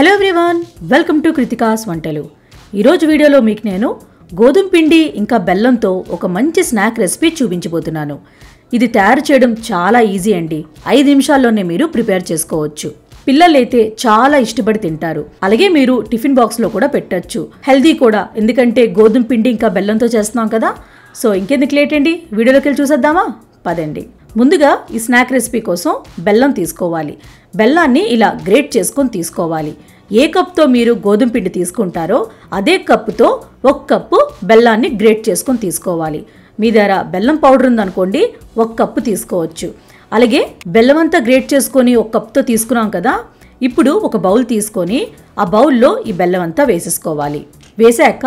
Hello everyone welcome to Krithika's వంటలు. ఈరోజు వీడియోలో మీకు నేను గోధుమ పిండి ఇంకా బెల్లంతో ఒక మంచి స్నాక్ రెసిపీ చూపించబోతున్నాను. ఇది తయారు చేయడం చాలా ఈజీ అండి. ఐదు నిమిషాల్లోనే మీరు ప్రిపేర్ చేసుకోవచ్చు. పిల్లలైతే చాలా ఇష్టపడి తింటారు. అలాగే మీరు టిఫిన్ బాక్స్లో కూడా పెట్టచ్చు. హెల్దీ కూడా ఎందుకంటే గోధుమ పిండి ఇంకా బెల్లంతో చేస్తున్నాం కదా. సో ఇంకెందుకు లేట్ అండి? వీడియోలోకి వెళ్ళి చూసేద్దామా? పదండి. ముందుగా ఈ స్నాక్ రెసిపీ కోసం బెల్లం తీసుకోవాలి. బెల్లాన్ని ఇలా గ్రేట్ చేసుకొని తీసుకోవాలి. ఏ కప్తో మీరు గోధుమ పిండి తీసుకుంటారో అదే కప్పుతో ఒక కప్పు బెల్లాన్ని గ్రేట్ చేసుకొని తీసుకోవాలి. మీ దగ్గర బెల్లం పౌడర్ ఉందనుకోండి ఒక కప్పు తీసుకోవచ్చు. అలాగే బెల్లం అంతా గ్రేట్ చేసుకొని ఒక కప్తో తీసుకున్నాం కదా ఇప్పుడు ఒక బౌల్ తీసుకొని ఆ బౌల్లో ఈ బెల్లం అంతా వేసేసుకోవాలి. వేసాక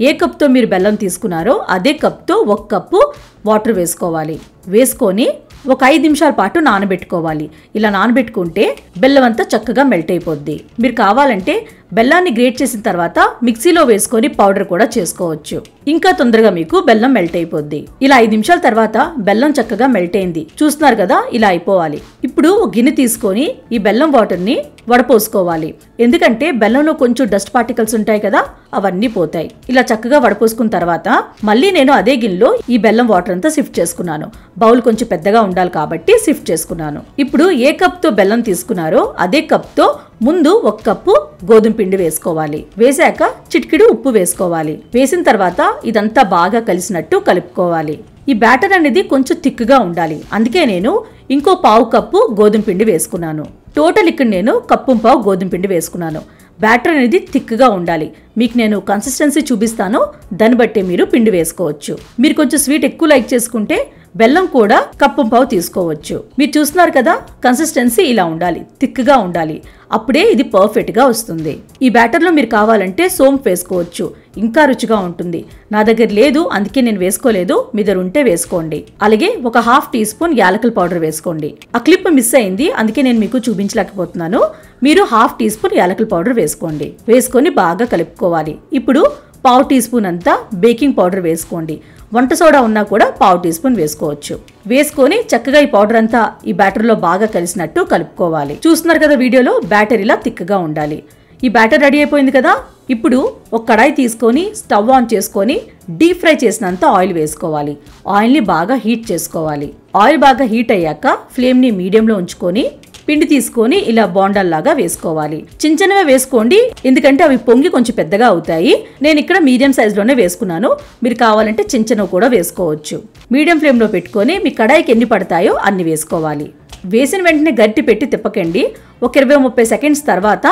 ఏ కప్తో మీరు బెల్లం తీసుకున్నారో అదే కప్తో ఒక కప్పు వాటర్ వేసుకోవాలి. వేసుకొని ఒక ఐదు నిమిషాల పాటు నానబెట్టుకోవాలి. ఇలా నానబెట్టుకుంటే బెల్లం అంతా చక్కగా మెల్ట్ అయిపోద్ది. మీరు కావాలంటే బెల్లాన్ని గ్రేట్ చేసిన తర్వాత మిక్సీలో వేసుకొని పౌడర్ కూడా చేసుకోవచ్చు. ఇంకా తొందరగా మీకు బెల్లం మెల్ట్ అయిపోద్ది. ఇలా ఐదు నిమిషాల తర్వాత బెల్లం చక్కగా మెల్ట్ అయింది. చూస్తున్నారు కదా ఇలా అయిపోవాలి. ఇప్పుడు ఒక గిన్నె తీసుకొని ఈ బెల్లం వాటర్ని వడపోసుకోవాలి. ఎందుకంటే బెల్లంలో కొంచెం డస్ట్ పార్టికల్స్ ఉంటాయి కదా అవన్నీ పోతాయి. ఇలా చక్కగా వడపోసుకున్న తర్వాత మళ్ళీ నేను అదే గిన్నెలో ఈ బెల్లం వాటర్ అంతా సిఫ్ట్ చేసుకున్నాను. బౌల్ కొంచెం పెద్దగా ఉండాలి కాబట్టి సిఫ్ట్ చేసుకున్నాను. ఇప్పుడు ఏ కప్తో బెల్లం తీసుకున్నారో అదే కప్తో ముందు ఒక కప్పు గోధుమ పిండి వేసుకోవాలి. వేసాక చిటికిడు ఉప్పు వేసుకోవాలి. వేసిన తర్వాత ఇదంతా బాగా కలిసినట్టు కలుపుకోవాలి. ఈ బ్యాటర్ అనేది కొంచెం థిక్గా ఉండాలి. అందుకే నేను ఇంకో పావు కప్పు గోధుమ పిండి వేసుకున్నాను. టోటల్ ఇక్కడ నేను కప్పు పావు గోధుమ పిండి వేసుకున్నాను. బ్యాటర్ అనేది థిక్గా ఉండాలి. మీకు నేను కన్సిస్టెన్సీ చూపిస్తాను. దాన్ని బట్టి మీరు పిండి వేసుకోవచ్చు. మీరు కొంచెం స్వీట్ ఎక్కువ లైక్ చేసుకుంటే బెల్లం కూడా కప్పు పావు తీసుకోవచ్చు. మీరు చూస్తున్నారు కదా కన్సిస్టెన్సీ ఇలా ఉండాలి థిక్గా ఉండాలి. అప్పుడే ఇది పర్ఫెక్ట్గా వస్తుంది. ఈ బ్యాటర్లో మీరు కావాలంటే సోంపు వేసుకోవచ్చు ఇంకా రుచిగా ఉంటుంది. నా దగ్గర లేదు అందుకే నేను వేసుకోలేదు మీ దగ్గర ఉంటే వేసుకోండి. అలాగే ఒక హాఫ్ టీ స్పూన్ యాలకల పౌడర్ వేసుకోండి. ఆ క్లిప్ మిస్ అయింది అందుకే నేను మీకు చూపించలేకపోతున్నాను. మీరు హాఫ్ టీ స్పూన్ యాలకల పౌడర్ వేసుకోండి. వేసుకొని బాగా కలుపుకోవాలి. ఇప్పుడు పావు టీ స్పూన్ అంతా బేకింగ్ పౌడర్ వేసుకోండి. వంట సోడా ఉన్నా కూడా పావు టీ స్పూన్ వేసుకోవచ్చు. వేసుకొని చక్కగా ఈ పౌడర్ అంతా ఈ బ్యాటర్లో బాగా కలిసినట్టు కలుపుకోవాలి. చూస్తున్నారు కదా వీడియోలో బ్యాటర్ ఇలా తిక్కగా ఉండాలి. ఈ బ్యాటర్ రెడీ అయిపోయింది కదా? ఇప్పుడు ఒక కడాయి తీసుకొని స్టవ్ ఆన్ చేసుకొని డీప్ ఫ్రై చేసినంత ఆయిల్ వేసుకోవాలి. ఆయిల్ని బాగా హీట్ చేసుకోవాలి. ఆయిల్ బాగా హీట్ అయ్యాక ఫ్లేమ్ని మీడియంలో ఉంచుకొని పిండి తీసుకొని ఇలా బోండాల్లాగా వేసుకోవాలి. చిన్న చిన్నవి వేసుకోండి. ఎందుకంటే అవి పొంగి కొంచెం పెద్దగా అవుతాయి. నేను ఇక్కడ మీడియం సైజులోనే వేసుకున్నాను. మీరు కావాలంటే చిన్న చిన్నవి కూడా వేసుకోవచ్చు. మీడియం ఫ్లేమ్లో పెట్టుకొని మీ కడాయికి ఎన్ని పడతాయో అన్ని వేసుకోవాలి. వేసిన వెంటనే గట్టి పెట్టి తిప్పకండి. ఒక ఇరవై ముప్పై సెకండ్స్ తర్వాత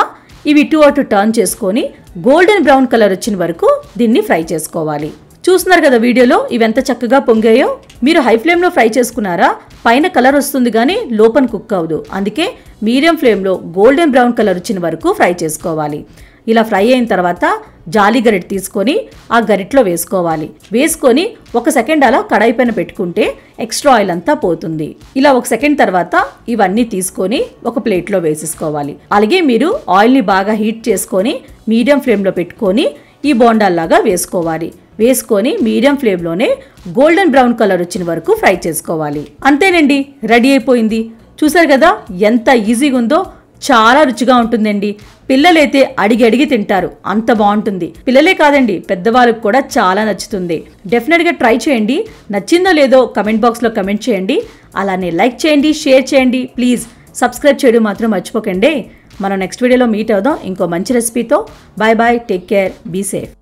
ఇవి ఇటు అటు టర్న్ చేసుకొని గోల్డెన్ బ్రౌన్ కలర్ వచ్చిన వరకు దీన్ని ఫ్రై చేసుకోవాలి. చూస్తున్నారు కదా వీడియోలో ఇవి ఎంత చక్కగా పొంగాయో? మీరు హై ఫ్లేమ్లో ఫ్రై చేసుకున్నారా? పైన కలర్ వస్తుంది కానీ లోపల కుక్ అవ్వదు అందుకే మీడియం ఫ్లేమ్లో గోల్డెన్ బ్రౌన్ కలర్ వచ్చిన వరకు ఫ్రై చేసుకోవాలి. ఇలా ఫ్రై అయిన తర్వాత జాలి గరిట తీసుకొని ఆ గరిట్లో వేసుకోవాలి. వేసుకొని ఒక సెకండ్ అలా కడాయి పైన పెట్టుకుంటే ఎక్స్ట్రా ఆయిల్ అంతా పోతుంది. ఇలా ఒక సెకండ్ తర్వాత ఇవన్నీ తీసుకొని ఒక ప్లేట్లో వేసేసుకోవాలి. అలాగే మీరు ఆయిల్ని బాగా హీట్ చేసుకొని మీడియం ఫ్లేమ్లో పెట్టుకొని ఈ బోండాల్లాగా వేసుకోవాలి. వేసుకొని మీడియం ఫ్లేమ్లోనే గోల్డెన్ బ్రౌన్ కలర్ వచ్చిన వరకు ఫ్రై చేసుకోవాలి. అంతేనండి రెడీ అయిపోయింది. చూసారు కదా ఎంత ఈజీగా ఉందో చాలా రుచిగా ఉంటుందండి. పిల్లలైతే అడిగి అడిగి తింటారు అంత బాగుంటుంది. పిల్లలే కాదండి పెద్దవాళ్ళకి కూడా చాలా నచ్చుతుంది. డెఫినెట్గా ట్రై చేయండి. నచ్చిందో లేదో కమెంట్ బాక్స్లో కమెంట్ చేయండి. అలానే లైక్ చేయండి షేర్ చేయండి. ప్లీజ్ సబ్స్క్రైబ్ చేయడం మాత్రం మర్చిపోకండి. మనం నెక్స్ట్ వీడియోలో మీట్ అవుదాం. ఇంకో మంచి రెసిపీతో bye bye take care be safe